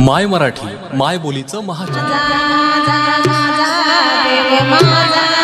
माय मराठी माय बोलीचं महाजन. माझा